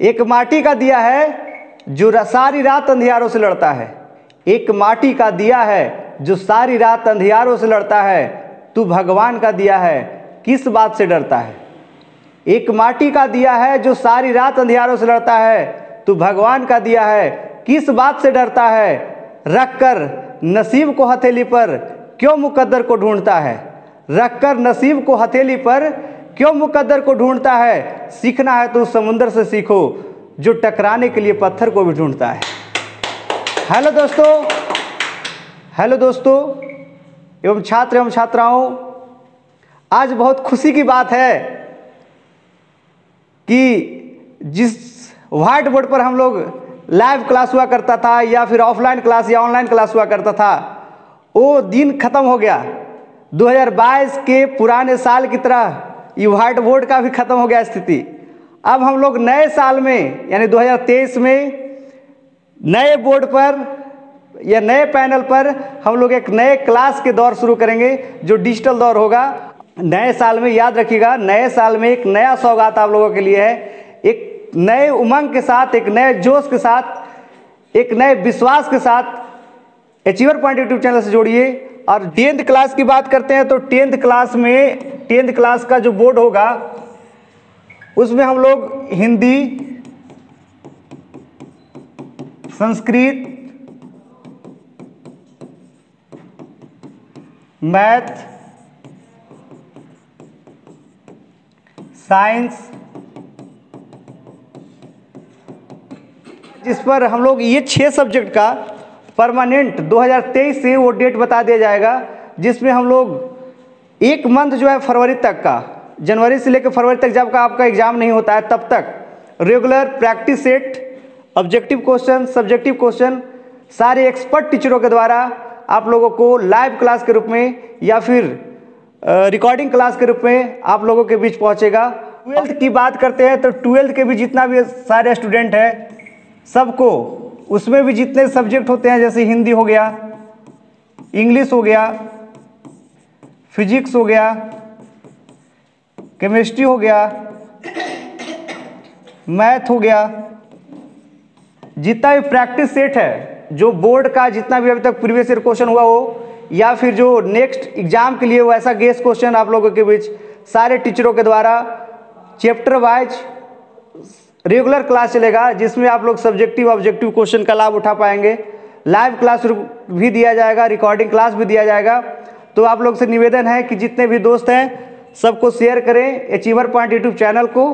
एक माटी का दिया है जो सारी रात अंधियारों से लड़ता है। एक माटी का दिया है जो सारी रात अंधियारों से लड़ता है। तू भगवान का दिया है, किस बात से डरता है? एक माटी का दिया है जो सारी रात अंधियारों से लड़ता है। तू भगवान का दिया है, किस बात से डरता है? रख कर नसीब को हथेली पर क्यों मुकद्दर को ढूंढता है? रख कर नसीब को हथेली पर क्यों मुकद्दर को ढूंढता है? सीखना है तो उस समुंदर से सीखो, जो टकराने के लिए पत्थर को भी ढूंढता है। हेलो दोस्तों हेलो दोस्तों, एवं छात्र एवं छात्राओं, आज बहुत खुशी की बात है कि जिस व्हाइट बोर्ड पर हम लोग लाइव क्लास हुआ करता था, या फिर ऑफलाइन क्लास या ऑनलाइन क्लास हुआ करता था, वो दिन खत्म हो गया। 2022 के पुराने साल की तरह ये व्हाइट बोर्ड का भी खत्म हो गया स्थिति। अब हम लोग नए साल में, यानी 2023 में, नए बोर्ड पर या नए पैनल पर हम लोग एक नए क्लास के दौर शुरू करेंगे, जो डिजिटल दौर होगा। नए साल में, याद रखिएगा, नए साल में एक नया सौगात आप लोगों के लिए है। एक नए उमंग के साथ, एक नए जोश के साथ, एक नए विश्वास के साथ अचीवर पॉइंट यूट्यूब चैनल से जोड़िए। और टेंथ क्लास की बात करते हैं तो टेंथ क्लास में टेंथ क्लास का जो बोर्ड होगा, उसमें हम लोग हिंदी, संस्कृत, मैथ, साइंस, जिस पर हम लोग ये छः सब्जेक्ट का परमानेंट 2023 से वो डेट बता दिया जाएगा, जिसमें हम लोग एक मंथ जो है फरवरी तक का, जनवरी से लेकर फरवरी तक जब का आपका एग्ज़ाम नहीं होता है, तब तक regular practice set, objective question, subjective question, सारे एक्सपर्ट टीचरों के द्वारा आप लोगों को लाइव क्लास के रूप में या फिर रिकॉर्डिंग क्लास के रूप में आप लोगों के बीच पहुंचेगा। ट्वेल्थ की बात करते हैं तो ट्वेल्थ के भी जितना भी सारे स्टूडेंट हैं, सबको उसमें भी जितने सब्जेक्ट होते हैं, जैसे हिंदी हो गया इंग्लिश हो गया फिजिक्स हो गया केमिस्ट्री हो गया मैथ हो गया, जितना भी प्रैक्टिस सेट है, जो बोर्ड का जितना भी अभी तक प्रीवियस ईयर क्वेश्चन हुआ हो, या फिर जो नेक्स्ट एग्ज़ाम के लिए वैसा गेस्ट क्वेश्चन आप लोगों के बीच, सारे टीचरों के द्वारा चैप्टर वाइज रेगुलर क्लास चलेगा, जिसमें आप लोग सब्जेक्टिव ऑब्जेक्टिव क्वेश्चन का लाभ उठा पाएँगे। लाइव क्लास भी दिया जाएगा रिकॉर्डिंग क्लास भी दिया जाएगा। तो आप लोग से निवेदन है कि जितने भी दोस्त हैं, सबको शेयर करें अचीवर पॉइंट यूट्यूब चैनल को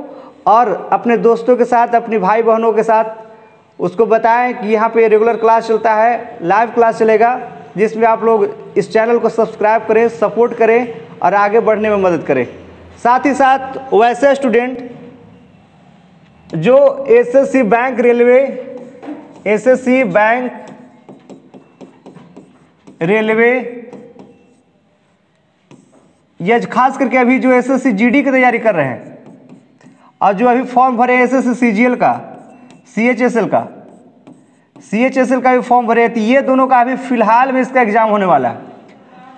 और अपने दोस्तों के साथ, अपनी भाई बहनों के साथ उसको बताएँ कि यहाँ पे रेगुलर क्लास चलता है लाइव क्लास चलेगा, जिसमें आप लोग इस चैनल को सब्सक्राइब करें सपोर्ट करें और आगे बढ़ने में मदद करें। साथ ही साथ, वैसे स्टूडेंट जो SSC bank railway SSC bank railway या खास करके अभी जो एसएससी जीडी की तैयारी कर रहे हैं, और जो अभी फॉर्म भरे एस एसएससी सीजीएल का सीएचएसएल का सीएचएसएल का भी फॉर्म भरे तो ये दोनों का अभी फ़िलहाल में इसका एग्ज़ाम होने वाला है।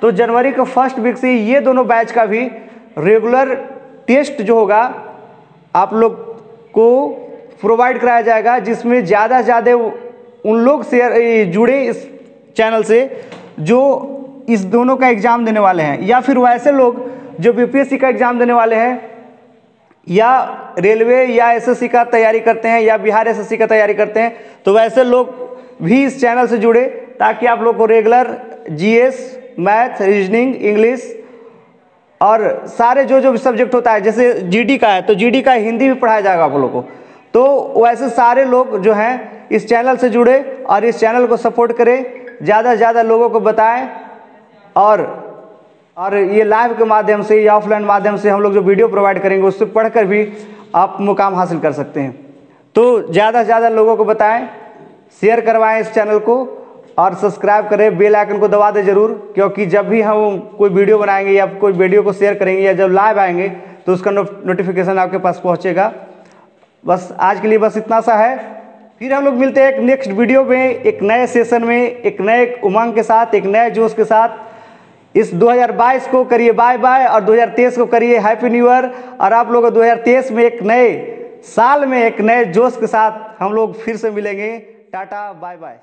तो जनवरी के फ़र्स्ट वीक से ये दोनों बैच का भी रेगुलर टेस्ट जो होगा, आप लोग को प्रोवाइड कराया जाएगा, जिसमें ज़्यादा से ज़्यादा उन लोग से जुड़े इस चैनल से, जो इस दोनों का एग्ज़ाम देने वाले हैं। या फिर वैसे लोग जो बीपीएससी का एग्ज़ाम देने वाले हैं, या रेलवे या एसएससी का तैयारी करते हैं, या बिहार एसएससी का तैयारी करते हैं तो वैसे लोग भी इस चैनल से जुड़े, ताकि आप लोग को regular GS math reasoning English और सारे जो जो सब्जेक्ट होता है, जैसे जीडी का है तो जीडी का हिंदी भी पढ़ाया जाएगा आप लोगों को। तो वैसे सारे लोग जो हैं, इस चैनल से जुड़े और इस चैनल को सपोर्ट करें, ज़्यादा से ज़्यादा लोगों को बताएँ और और ये लाइव के माध्यम से, या ऑफलाइन माध्यम से हम लोग जो वीडियो प्रोवाइड करेंगे, उससे पढ़कर भी आप मुकाम हासिल कर सकते हैं। तो ज़्यादा से ज़्यादा लोगों को बताएँ शेयर करवाएँ इस चैनल को और सब्सक्राइब करें बेल आइकन को दबा दें ज़रूर क्योंकि जब भी हम कोई वीडियो बनाएँगे या कोई वीडियो को शेयर करेंगे या जब लाइव आएँगे तो उसका नो, नोटिफिकेशन आपके पास पहुंचेगा। बस आज के लिए बस इतना सा है। फिर हम लोग मिलते हैं एक नेक्स्ट वीडियो में एक नए सेशन में एक नए उमंग के साथ एक नए जोश के साथ। इस 2022 को करिए बाय बाय और 2023 को करिए हैप्पी न्यू ईयर और आप लोग 2023 में एक नए साल में एक नए जोश के साथ हम लोग फिर से मिलेंगे। Tata bye bye